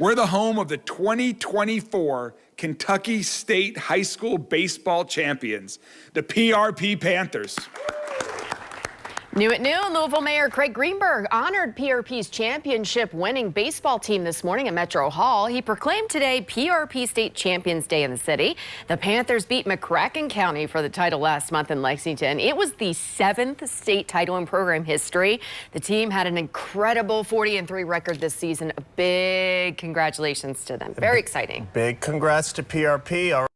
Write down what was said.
We're the home of the 2024 Kentucky State High School Baseball Champions, the PRP Panthers. New at noon, Louisville Mayor Craig Greenberg honored PRP's championship winning baseball team this morning at Metro Hall. He proclaimed today PRP State Champions Day in the city. The Panthers beat McCracken County for the title last month in Lexington. It was the seventh state title in program history. The team had an incredible 40 and 3 record this season. Big congratulations to them. Very exciting. Big congrats to PRP. All